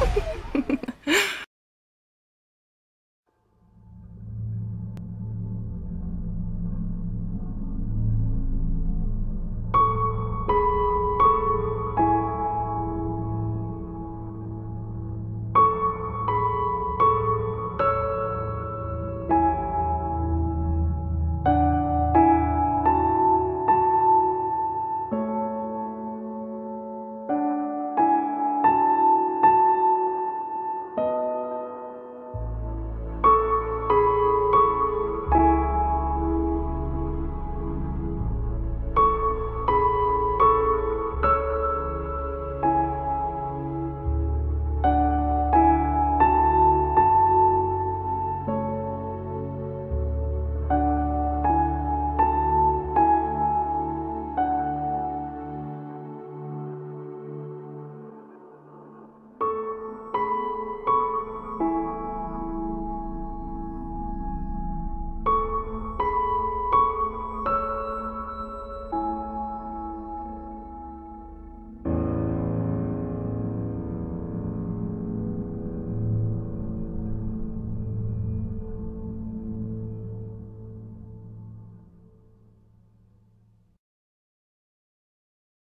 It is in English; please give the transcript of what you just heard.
Bye.